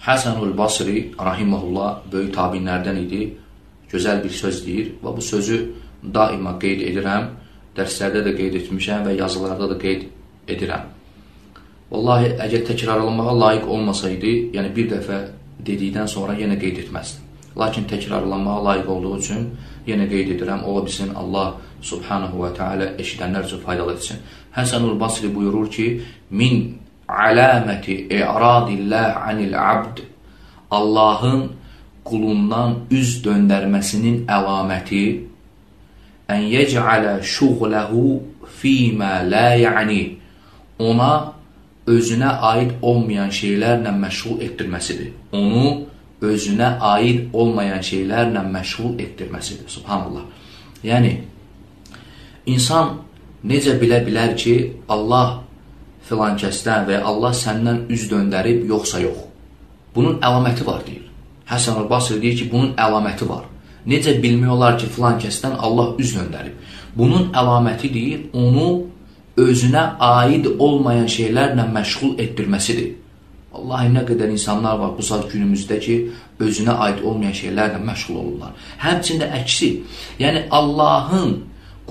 Həsənul Basri rahimehullah böyük tabinlərdən idi. Gözəl bir söz deyir və bu sözü daima qeyd edirəm. Dərslərdə də qeyd etmişəm və yazılarda da qeyd edirəm. Vallahi əgər təkrarlanmağa layiq olmasaydı, yəni bir dəfə dedikdən sonra yenə qeyd etməzdim. Lakin təkrarlanmağa layiq olduğu üçün yenə qeyd edirəm, ola bilsin Allah subhanahu və teala eşidənlər üçün faydalı etsin. Həsənul Basri buyurur ki, min aləməti i'radillah anil abd Allahın qulundan üz döndərməsinin əlaməti ən yec'alə şuğləhu fīmə la ya'ni ona özünə aid olmayan şeylərlə məşğul etdirməsidir. Onu özünə aid olmayan şeylərlə məşğul etdirməsidir. Subhanallah. Yəni insan necə bilə bilər ki, Allah filan kəsdən və ya Allah səndən üz döndərib, yoxsa yox. Bunun əlaməti var, deyir. Həsən Rəbasir deyir ki, bunun əlaməti var. Necə bilmək olar ki, filan kəsdən Allah üz döndərib. Bunun əlaməti deyir, onu özünə aid olmayan şeylərlə məşğul etdirməsidir. Vallahi nə qədər insanlar var bu saat günümüzdə ki, özünə aid olmayan şeylərlə məşğul olurlar. Həmçində əksi, yəni Allahın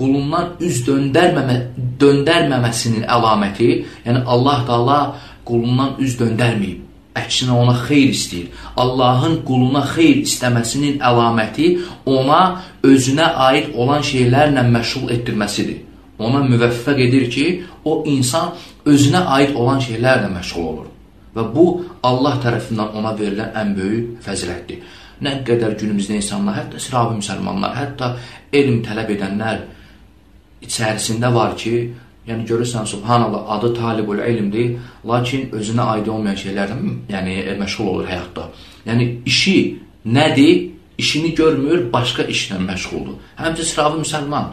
qulundan üz döndərməmə, döndərməməsinin əlaməti, yəni Allah Taala qulundan üz döndərməyib. Əksinə ona xeyir istəyir. Allahın quluna xeyir istəməsinin əlaməti ona özünə aid olan şeylərlə məşğul etdirməsidir. Ona müvəffəq edir ki, o insan özünə aid olan şeylərlə məşğul olur. Və bu Allah tərəfindən ona verilən ən böyük fəzilətdir. Nə qədər günümüzdə insanlar, hətta sıravi müsəlmanlar, hətta elm tələb edənlər içərisində var ki, yəni görürsən subhanallah adı talibul ilmdir, lakin özünə aid olmayan şeylərlə yəni məşğul olur həyatda. Yəni işi nədir? İşini görmür, başqa işlə məşğuldur. Həmçə sıravi müsəlman.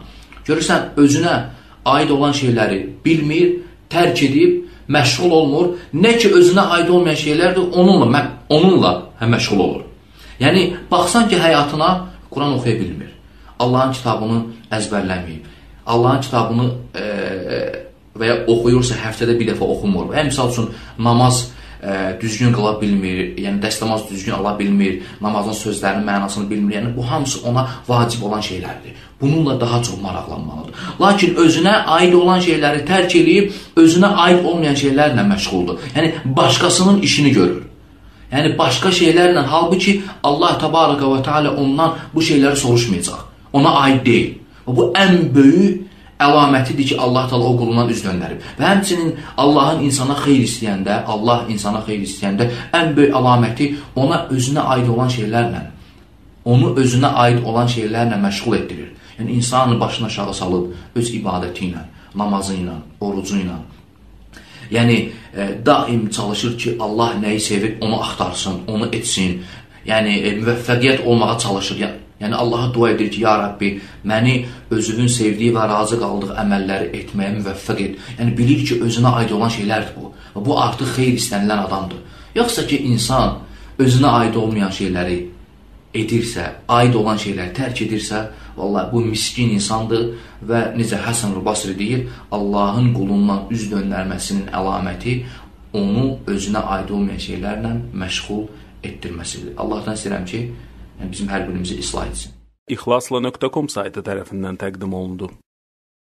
Görürsən özünə aid olan şeyləri bilmir, tərk edib məşğul olmur. Nə ki özünə aid olmayan şeylərdir, onunla onunla hə məşğul olur. Yəni baxsan ki, həyatına Quran oxuya bilmir. Allahın kitabını əzbərləməyib Allahın kitabını e, və ya oxuyursa həftədə bir dəfə oxumur. Və misal üçün namaz ə, düzgün qıla bilmir, yəni dəstəmaz düzgün ala bilmir, namazın sözlərinin mənasını bilmir. Yəni bu hamısı ona vacib olan şeylərdir. Bununla daha çox maraqlanmalıdır. Lakin özünə aid olan şeyləri tərk eləyib, özünə aid olmayan şeylərlə məşğuldur. Yəni başqasının işini görür. Yəni başqa şeylərlə, halbuki Allah təbaraka və teala ondan bu şeyləri soruşmayacaq. Ona aid deyil. Bu ən böyük əlamətidir ki, Allah Taala o qulundan üz döndərib. Və həmçinin Allahın insana xeyir istəyəndə, Allah insana xeyir istəyəndə ən böyük əlaməti ona özünə aid olan şeylərlə, onu özünə aid olan şeylərlə məşğul etdirir. Yəni insanı başına aşağı salıb öz ibadəti ilə, namazı ilə, orucu ilə Yəni e, daim çalışır ki, Allah nəyi sevib onu axtarsın, onu etsin. Yəni e, müvəffəqiyyət olmağa çalışır. Yəni Yəni Allaha dua edir ki, ya Rəbbi, məni özünün sevdiyi və razı qaldığı əməlləri etməyə müvəffəq et. Yəni bilir ki, özünə aid olan şeylərdir bu. Və bu artıq xeyir istənilən adamdır. Yoxsa ki, insan özünə aid olmayan şeyləri edirsə, aid olan şeyləri tərk edirsə, vallahi bu miskin insandır və necə Həsən Rubasri deyir, Allahın qulundan üz döndərməsinin əlaməti onu özünə aid olmayan şeylərlə məşğul etdirməsidir. Allahdan istəyirəm ki, yəni bizim hər birimizi islah etsin. İxlasla.com saytı tərəfindən təqdim olundu.